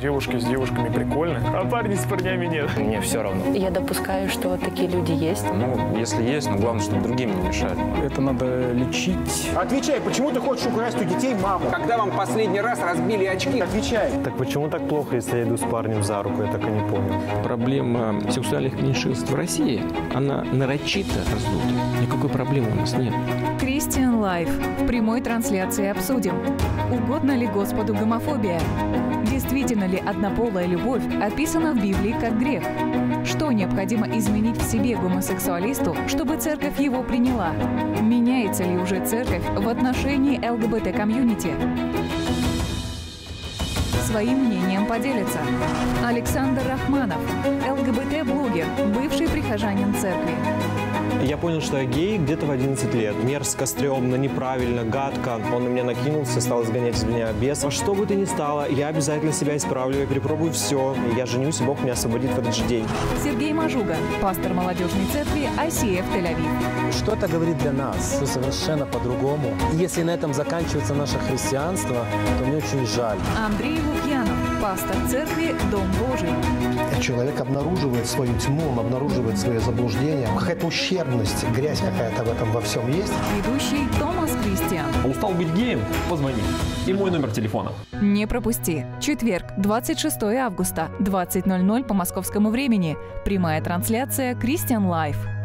Девушки с девушками прикольно, а парни с парнями нет. Мне все равно. Я допускаю, что такие люди есть. Ну, если есть, но главное, чтобы другим не мешали. Это надо лечить. Отвечай, почему ты хочешь украсть у детей маму? Когда вам последний раз разбили очки? Отвечай. Так почему так плохо, если я иду с парнем за руку? Я так и не понял. Проблема сексуальных меньшинств в России, она нарочито раздута. Никакой проблемы у нас нет. Christian Life. В прямой трансляции обсудим. Угодно ли Господу гомофобия? Действительно ли однополая любовь описана в Библии как грех? Что необходимо изменить в себе гомосексуалисту, чтобы церковь его приняла? Меняется ли уже церковь в отношении ЛГБТ-комьюнити? Своим мнением поделится Александр Рахманов, ЛГБТ-блогер, бывший прихожанин церкви. Я понял, что я гей где-то в 11 лет. Мерзко, стрёмно, неправильно, гадко. Он на меня накинулся, стал изгонять из меня бес. Во что бы то ни стало, я обязательно себя исправлю, я перепробую все. Я женюсь, и Бог меня освободит в этот же день. Сергей Мажуга, пастор молодежной церкви ICF Тель-Авив. Что это говорит для нас? Все совершенно по-другому. И если на этом заканчивается наше христианство, то мне очень жаль. Андрей Лукьянов, пастор церкви Дом Божий. Человек обнаруживает свою тьму, он обнаруживает свои заблуждения. Какая-то ущербность, грязь какая-то в этом во всем есть. Ведущий Томас Кристиан. Устал быть геем? Позвони. И мой номер телефона. Не пропусти. Четверг, 26 августа, 20.00 по московскому времени. Прямая трансляция Кристиан Лайф.